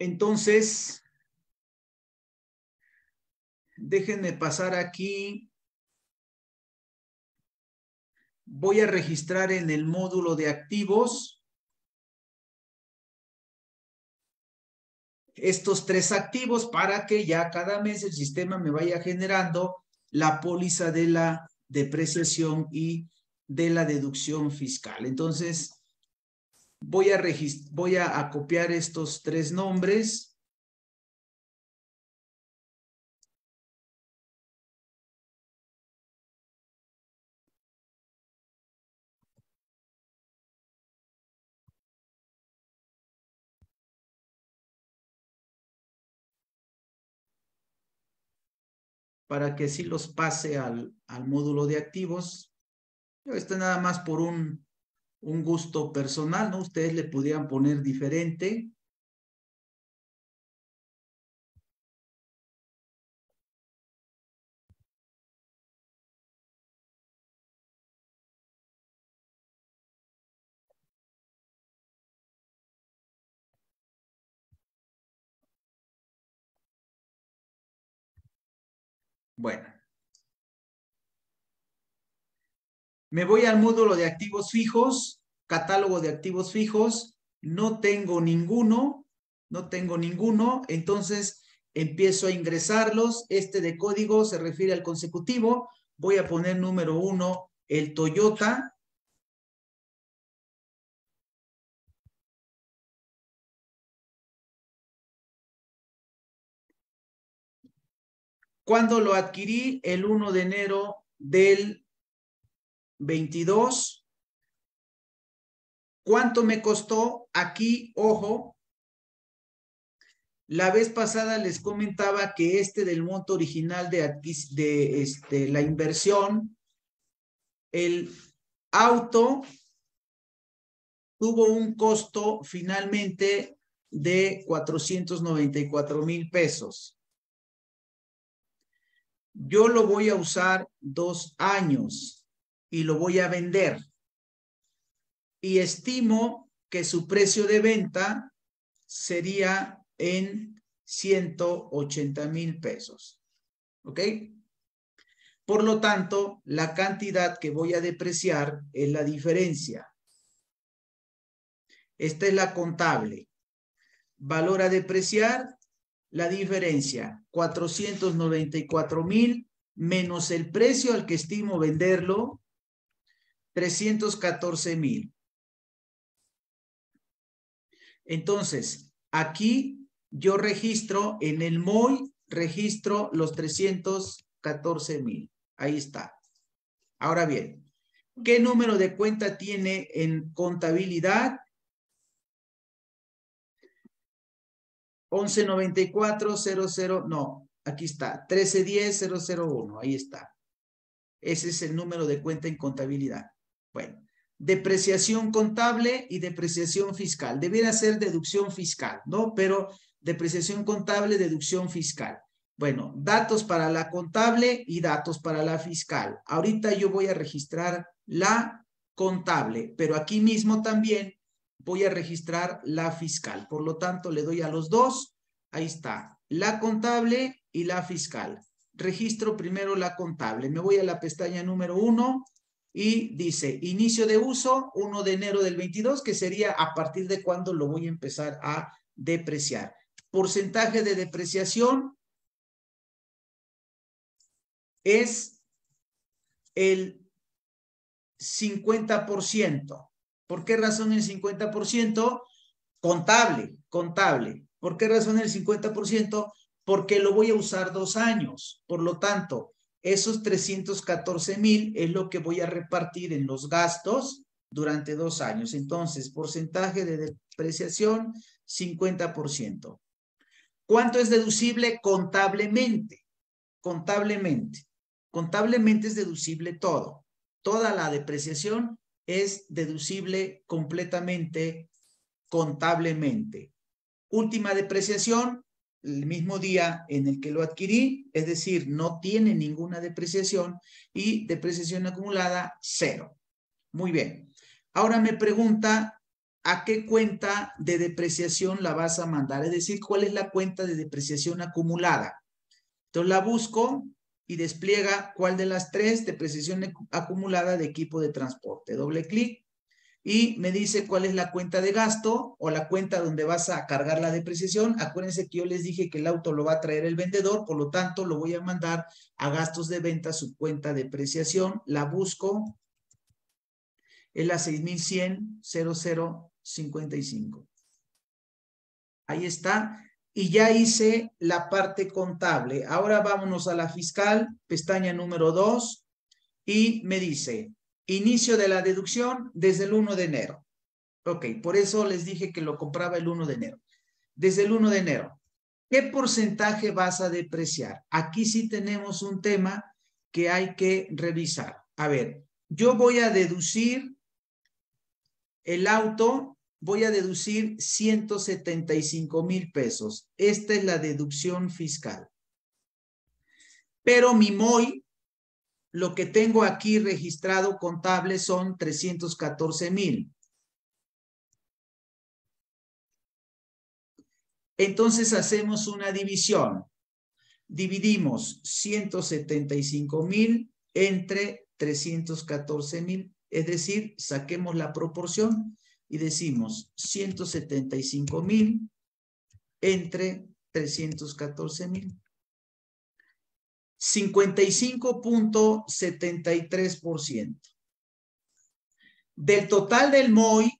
Entonces, déjenme pasar aquí. Voy a registrar en el módulo de activos estos tres activos para que ya cada mes el sistema me vaya generando la póliza de la depreciación y de la deducción fiscal. Entonces, voy a, voy a, copiar estos tres nombres. para que sí los pase al, al módulo de activos. Esto nada más por un, un gusto personal, ¿no? Ustedes le pudieran poner diferente. Bueno. Me voy al módulo de activos fijos, catálogo de activos fijos. No tengo ninguno, no tengo ninguno. Entonces empiezo a ingresarlos. Este de código se refiere al consecutivo. Voy a poner número uno, el Toyota. ¿Cuándo lo adquirí? El 1 de enero del 22. ¿Cuánto me costó? Aquí, ojo, la vez pasada les comentaba que este del monto original de, de este, la inversión, el auto tuvo un costo finalmente de 494 mil pesos yo lo voy a usar dos años y lo voy a vender. Y estimo que su precio de venta sería en 180 mil pesos. ¿Ok? Por lo tanto, la cantidad que voy a depreciar es la diferencia. Esta es la contable. Valor a depreciar la diferencia, 494 mil menos el precio al que estimo venderlo, 314 mil. Entonces, aquí yo registro en el MOI, registro los 314 mil. Ahí está. Ahora bien, ¿qué número de cuenta tiene en contabilidad? 1194 no, aquí está, 1310 001, ahí está. Ese es el número de cuenta en contabilidad. Bueno, depreciación contable y depreciación fiscal. Debiera ser deducción fiscal, ¿no? Pero depreciación contable, deducción fiscal. Bueno, datos para la contable y datos para la fiscal. Ahorita yo voy a registrar la contable, pero aquí mismo también voy a registrar la fiscal. Por lo tanto, le doy a los dos. Ahí está, la contable y la fiscal. Registro primero la contable. Me voy a la pestaña número uno y dice inicio de uso 1 de enero del 22, que sería a partir de cuando lo voy a empezar a depreciar. Porcentaje de depreciación es el 50%. ¿Por qué razón el 50%? Contable, contable. ¿Por qué razón el 50%? Porque lo voy a usar dos años. Por lo tanto, esos 314 mil es lo que voy a repartir en los gastos durante dos años. Entonces, porcentaje de depreciación, 50%. ¿Cuánto es deducible contablemente? Contablemente. Contablemente es deducible todo. Toda la depreciación es deducible completamente contablemente. Última depreciación, el mismo día en el que lo adquirí, es decir, no tiene ninguna depreciación y depreciación acumulada, cero. Muy bien. Ahora me pregunta a qué cuenta de depreciación la vas a mandar, es decir, cuál es la cuenta de depreciación acumulada. Entonces la busco y despliega cuál de las tres depreciación acumulada de equipo de transporte. Doble clic y me dice cuál es la cuenta de gasto o la cuenta donde vas a cargar la depreciación. Acuérdense que yo les dije que el auto lo va a traer el vendedor, por lo tanto lo voy a mandar a gastos de venta su cuenta de depreciación. La busco, es la 6100 0055. Ahí está. Y ya hice la parte contable. Ahora vámonos a la fiscal, pestaña número 2, y me dice, inicio de la deducción desde el 1 de enero. Ok, por eso les dije que lo compraba el 1 de enero. Desde el 1 de enero, ¿qué porcentaje vas a depreciar? Aquí sí tenemos un tema que hay que revisar. A ver, yo voy a deducir el auto, voy a deducir 175 mil pesos. Esta es la deducción fiscal. Pero mi MOI, lo que tengo aquí registrado contable son 314 mil. Entonces hacemos una división. Dividimos 175 mil entre 314 mil es decir, saquemos la proporción y decimos 175 mil entre 314 mil. 55.73%. Del total del MOI,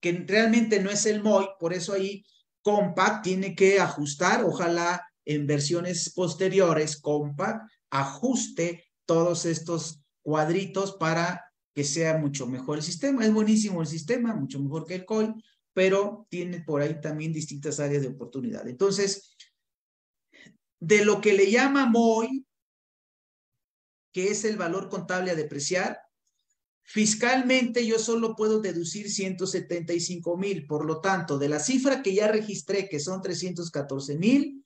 que realmente no es el MOI, por eso ahí Compact tiene que ajustar, ojalá en versiones posteriores, Compact ajuste todos estos cuadritos para que sea mucho mejor el sistema. Es buenísimo el sistema, mucho mejor que el COI, pero tiene por ahí también distintas áreas de oportunidad. Entonces, de lo que le llama MOI, que es el valor contable a depreciar, fiscalmente yo solo puedo deducir 175 mil. Por lo tanto, de la cifra que ya registré, que son 314 mil,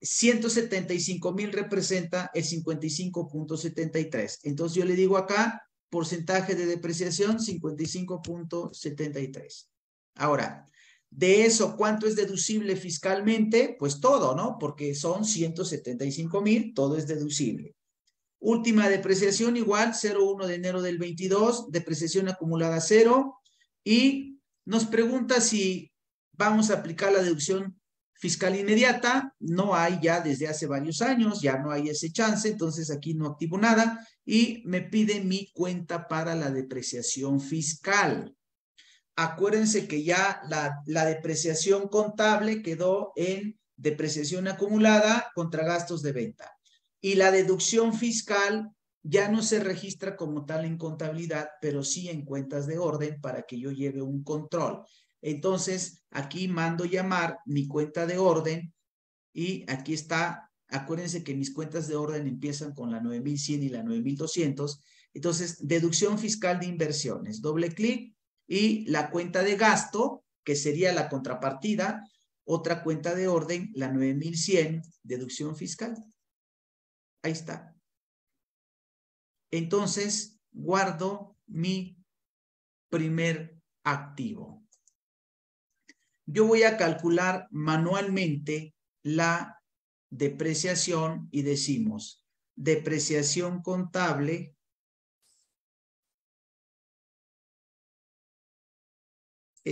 175 mil representa el 55.73. Entonces yo le digo acá, porcentaje de depreciación 55.73. Ahora, de eso, ¿cuánto es deducible fiscalmente? Pues todo, ¿no? Porque son 175 mil, todo es deducible. Última depreciación igual, 01 de enero del 22, depreciación acumulada cero. Y nos pregunta si vamos a aplicar la deducción Fiscal inmediata, no hay ya desde hace varios años, ya no hay ese chance, entonces aquí no activo nada y me pide mi cuenta para la depreciación fiscal. Acuérdense que ya la, depreciación contable quedó en depreciación acumulada contra gastos de venta. Y la deducción fiscal ya no se registra como tal en contabilidad, pero sí en cuentas de orden para que yo lleve un control. Entonces, aquí mando llamar mi cuenta de orden y aquí está, acuérdense que mis cuentas de orden empiezan con la 9100 y la 9200. Entonces, deducción fiscal de inversiones, doble clic y la cuenta de gasto, que sería la contrapartida, otra cuenta de orden, la 9100, deducción fiscal. Ahí está. Entonces, guardo mi primer activo yo voy a calcular manualmente la depreciación y decimos depreciación contable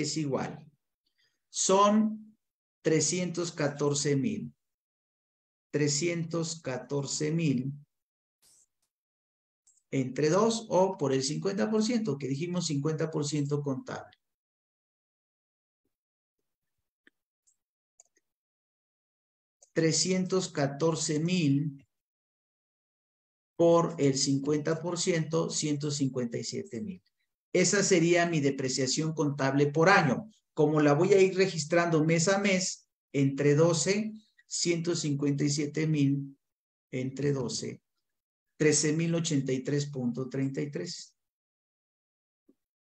es igual. Son 314 mil. 314 mil entre dos o por el 50%, que dijimos 50% contable. 314 mil por el 50%, 157 mil. Esa sería mi depreciación contable por año. Como la voy a ir registrando mes a mes, entre 12, 157 mil, entre 12, 13 mil 83.33.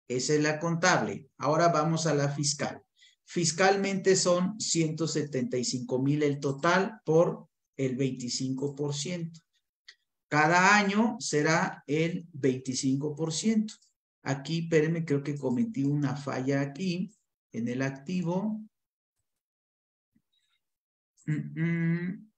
Esa es la contable. Ahora vamos a la fiscal. Fiscalmente son 175 mil el total por el 25%. Cada año será el 25%. Aquí, espérenme, creo que cometí una falla aquí en el activo. Mm, mm.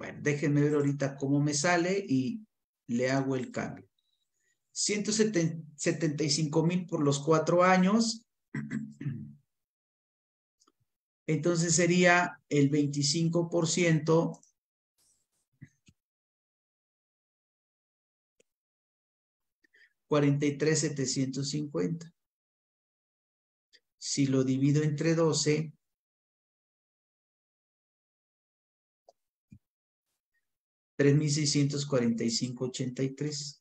Bueno, déjenme ver ahorita cómo me sale y le hago el cambio. 175 mil por los cuatro años. Entonces sería el 25%. $43,750. Si lo divido entre 12, 3.645.83.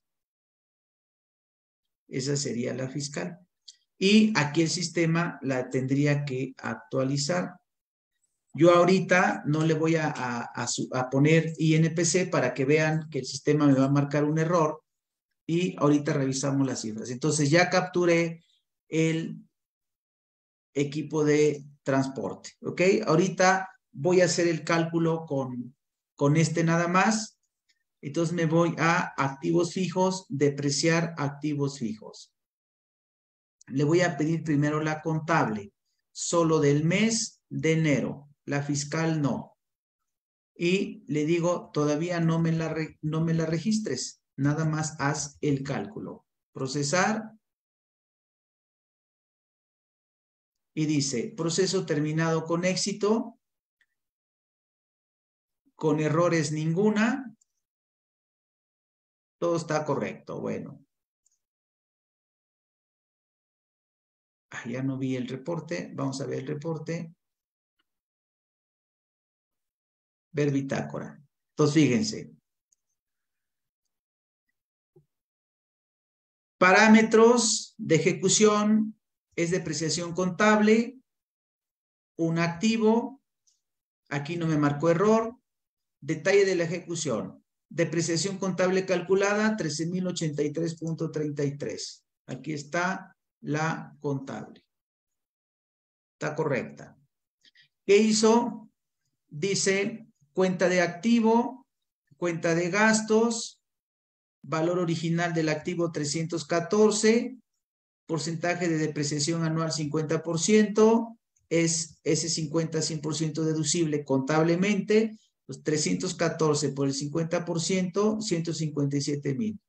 Esa sería la fiscal. Y aquí el sistema la tendría que actualizar. Yo ahorita no le voy a, a, poner INPC para que vean que el sistema me va a marcar un error y ahorita revisamos las cifras. Entonces ya capturé el equipo de transporte, ¿ok? Ahorita voy a hacer el cálculo con con este nada más. Entonces me voy a activos fijos, depreciar activos fijos. Le voy a pedir primero la contable, solo del mes de enero, la fiscal no. Y le digo, todavía no me la, no me la registres, nada más haz el cálculo. Procesar. Y dice, proceso terminado con éxito, con errores ninguna. Todo está correcto. Bueno. Ah, ya no vi el reporte. Vamos a ver el reporte. Ver bitácora. Entonces, fíjense. Parámetros de ejecución es depreciación contable, un activo, aquí no me marcó error, Detalle de la ejecución. Depreciación contable calculada, 13.083.33. Aquí está la contable. Está correcta. ¿Qué hizo? Dice cuenta de activo, cuenta de gastos, valor original del activo 314, porcentaje de depreciación anual 50%, es ese 50-100% deducible contablemente, 314 por el 50%, 157 mil.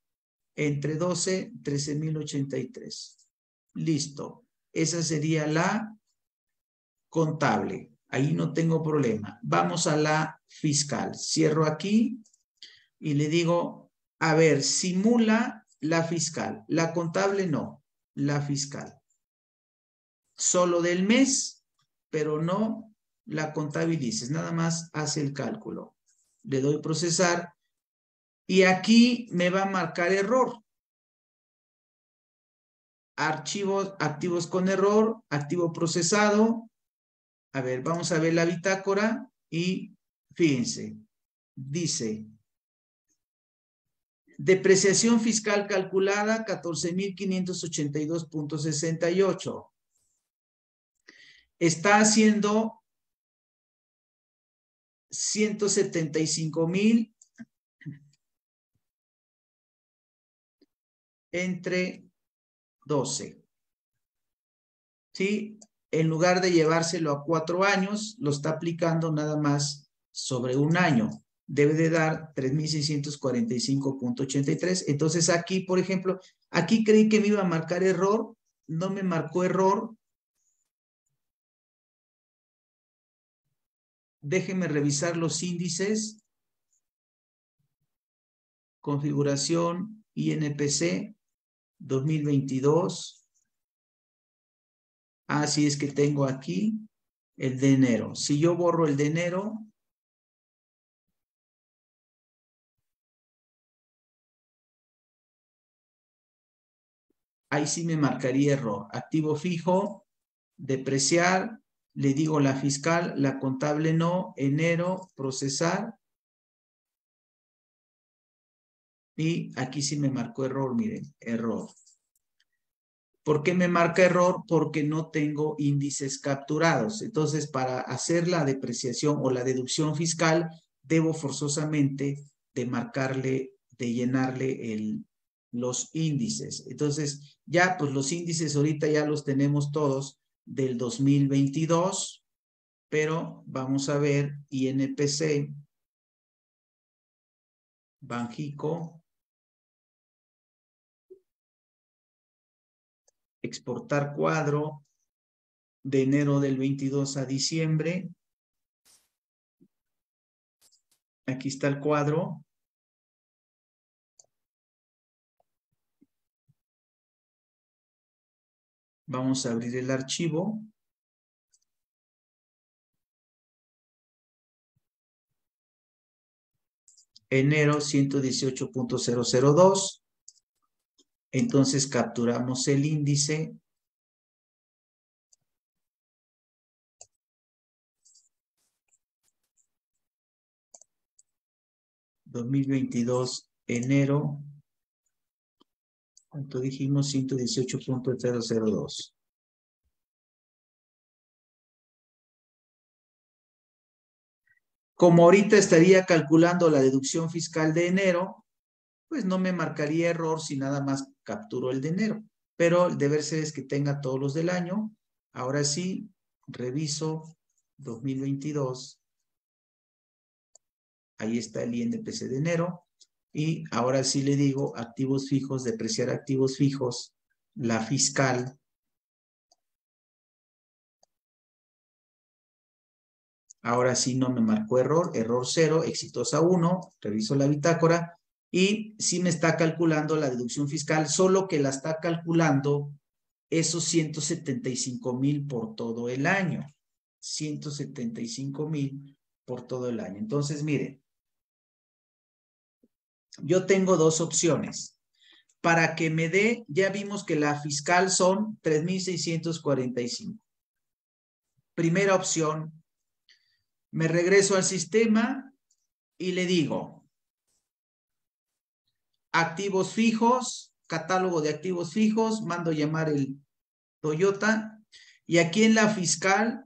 Entre 12, 13 mil 83. Listo. Esa sería la contable. Ahí no tengo problema. Vamos a la fiscal. Cierro aquí y le digo, a ver, simula la fiscal. La contable no, la fiscal. Solo del mes, pero no la contabilices, nada más hace el cálculo. Le doy procesar y aquí me va a marcar error. Archivos, activos con error, activo procesado. A ver, vamos a ver la bitácora y fíjense, dice, depreciación fiscal calculada 14.582.68. Está haciendo 175 mil entre 12. ¿Sí? En lugar de llevárselo a cuatro años, lo está aplicando nada más sobre un año. Debe de dar 3.645.83. Entonces aquí, por ejemplo, aquí creí que me iba a marcar error. No me marcó error Déjenme revisar los índices. Configuración INPC 2022. Así es que tengo aquí el de enero. Si yo borro el de enero, ahí sí me marcaría error. Activo fijo, depreciar, le digo la fiscal, la contable no, enero, procesar. Y aquí sí me marcó error, miren, error. ¿Por qué me marca error? Porque no tengo índices capturados. Entonces, para hacer la depreciación o la deducción fiscal, debo forzosamente de marcarle, de llenarle el, los índices. Entonces, ya pues los índices ahorita ya los tenemos todos del 2022, pero vamos a ver INPC, Banjico, exportar cuadro de enero del 22 a diciembre. Aquí está el cuadro. Vamos a abrir el archivo. Enero 118.002. Entonces capturamos el índice. ¿2022 enero ¿Cuánto dijimos? 118.002. Como ahorita estaría calculando la deducción fiscal de enero, pues no me marcaría error si nada más capturo el de enero. Pero el deber ser es que tenga todos los del año. Ahora sí, reviso 2022. Ahí está el INPC de enero. Y ahora sí le digo activos fijos, depreciar activos fijos, la fiscal. Ahora sí no me marcó error, error cero, exitosa uno, reviso la bitácora y sí me está calculando la deducción fiscal, solo que la está calculando esos 175 mil por todo el año. 175 mil por todo el año. Entonces, miren, yo tengo dos opciones. Para que me dé, ya vimos que la fiscal son 3.645. Primera opción, me regreso al sistema y le digo, activos fijos, catálogo de activos fijos, mando llamar el Toyota y aquí en la fiscal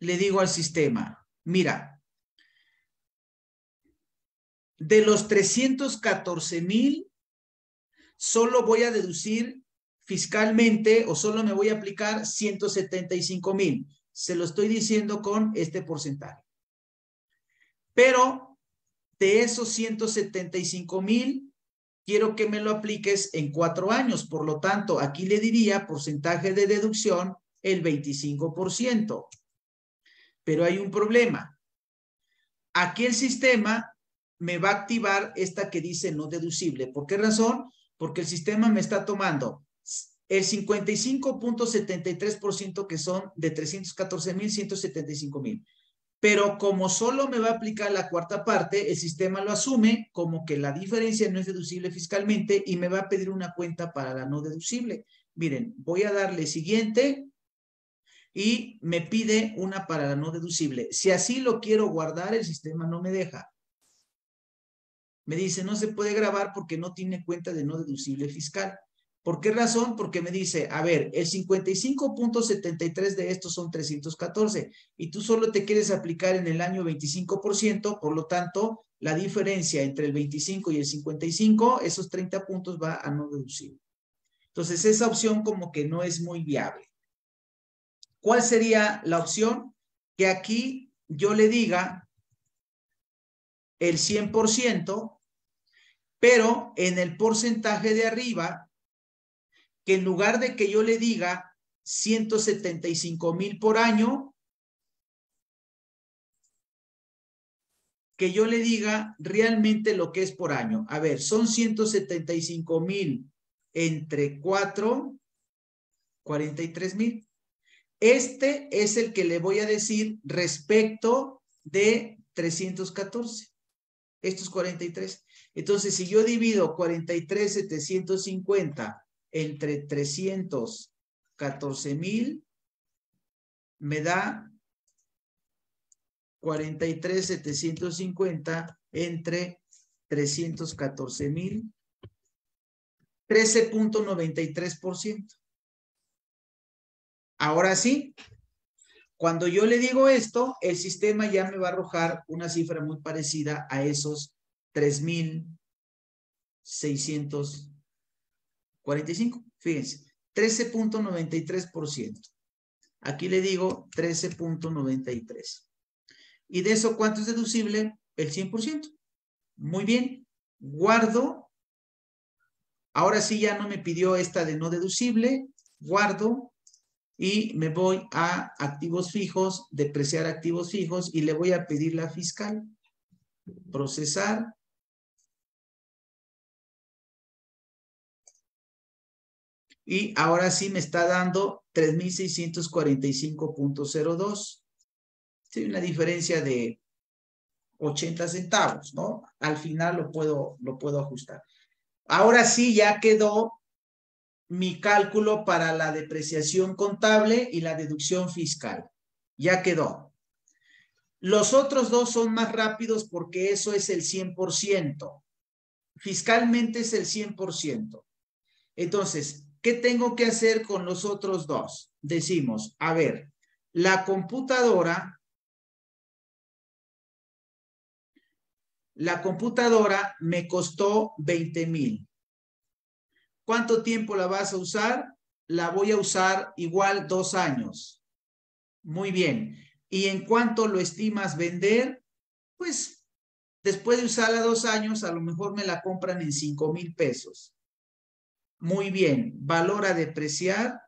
le digo al sistema, mira, de los 314 mil, solo voy a deducir fiscalmente o solo me voy a aplicar 175 mil. Se lo estoy diciendo con este porcentaje. Pero de esos 175 mil, quiero que me lo apliques en cuatro años. Por lo tanto, aquí le diría porcentaje de deducción el 25%. Pero hay un problema. Aquí el sistema me va a activar esta que dice no deducible. ¿Por qué razón? Porque el sistema me está tomando el 55.73% que son de 314.175 mil. Pero como solo me va a aplicar la cuarta parte, el sistema lo asume como que la diferencia no es deducible fiscalmente y me va a pedir una cuenta para la no deducible. Miren, voy a darle siguiente y me pide una para la no deducible. Si así lo quiero guardar, el sistema no me deja me dice, no se puede grabar porque no tiene cuenta de no deducible fiscal. ¿Por qué razón? Porque me dice, a ver, el 55.73 de estos son 314 y tú solo te quieres aplicar en el año 25%, por lo tanto, la diferencia entre el 25 y el 55, esos 30 puntos va a no deducible. Entonces, esa opción como que no es muy viable. ¿Cuál sería la opción? Que aquí yo le diga el 100% pero en el porcentaje de arriba, que en lugar de que yo le diga 175 mil por año, que yo le diga realmente lo que es por año. A ver, son 175 mil entre 4, 43 mil. Este es el que le voy a decir respecto de 314. Estos 43. Entonces, si yo divido 43,750 entre 314 mil, me da 43,750 entre 314 mil, 13.93%. Ahora sí, cuando yo le digo esto, el sistema ya me va a arrojar una cifra muy parecida a esos 3.645. Fíjense, 13.93%. Aquí le digo 13.93. ¿Y de eso cuánto es deducible? El 100%. Muy bien. Guardo. Ahora sí ya no me pidió esta de no deducible. Guardo y me voy a activos fijos, depreciar activos fijos y le voy a pedir la fiscal. Procesar. Y ahora sí me está dando 3,645.02. Sí, una diferencia de 80 centavos, ¿no? Al final lo puedo, lo puedo ajustar. Ahora sí ya quedó mi cálculo para la depreciación contable y la deducción fiscal. Ya quedó. Los otros dos son más rápidos porque eso es el 100%. Fiscalmente es el 100%. Entonces, ¿qué tengo que hacer con los otros dos? Decimos, a ver, la computadora, la computadora me costó 20 mil. ¿Cuánto tiempo la vas a usar? La voy a usar igual dos años. Muy bien. ¿Y en cuánto lo estimas vender? Pues después de usarla dos años, a lo mejor me la compran en cinco mil pesos. Muy bien. Valor a depreciar,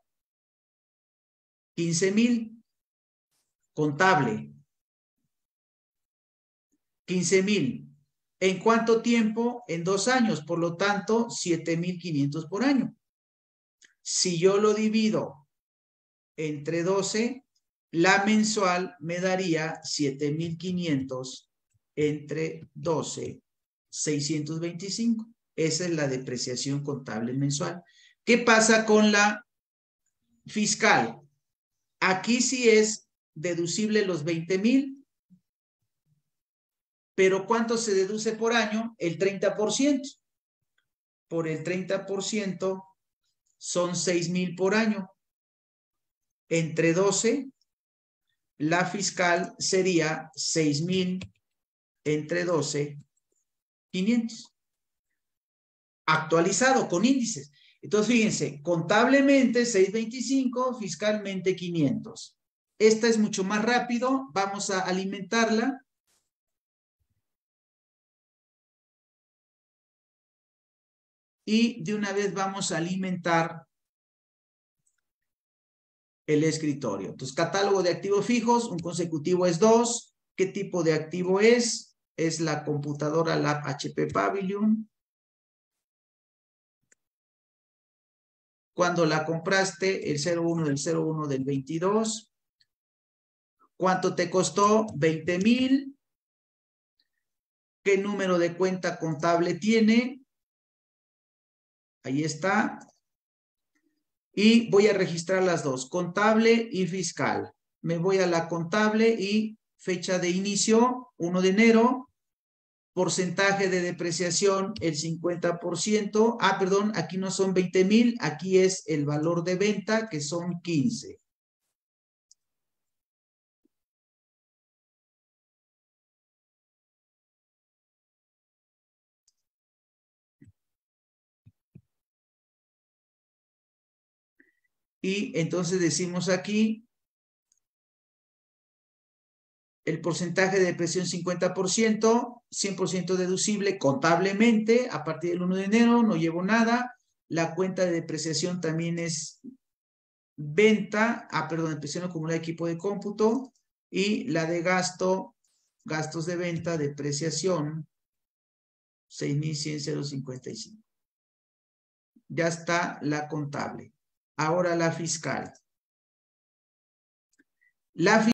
15 mil. Contable. 15 mil. ¿En cuánto tiempo? En dos años, por lo tanto, 7,500 por año. Si yo lo divido entre 12, la mensual me daría 7,500 entre 12, 625. Esa es la depreciación contable mensual. ¿Qué pasa con la fiscal? Aquí sí es deducible los 20 mil pero ¿cuánto se deduce por año? El 30%. Por el 30% son 6 mil por año. Entre 12, la fiscal sería 6 mil entre 12, 500. Actualizado con índices. Entonces, fíjense, contablemente 625, fiscalmente 500. Esta es mucho más rápido. Vamos a alimentarla. y de una vez vamos a alimentar el escritorio. Entonces, catálogo de activos fijos, un consecutivo es dos. ¿Qué tipo de activo es? Es la computadora Lab HP Pavilion. Cuando la compraste, el 01 del 01 del 22. ¿Cuánto te costó? 20 mil. ¿Qué número de cuenta contable tiene? Ahí está. Y voy a registrar las dos, contable y fiscal. Me voy a la contable y fecha de inicio, 1 de enero. Porcentaje de depreciación, el 50%. Ah, perdón, aquí no son 20 mil, aquí es el valor de venta, que son 15. Y entonces decimos aquí, el porcentaje de depresión 50%, 100% deducible contablemente a partir del 1 de enero, no llevo nada. La cuenta de depreciación también es venta, ah, perdón, depreciación acumulada de equipo de cómputo y la de gasto, gastos de venta, depreciación, 6,100,55. Ya está la contable. Ahora la fiscal. La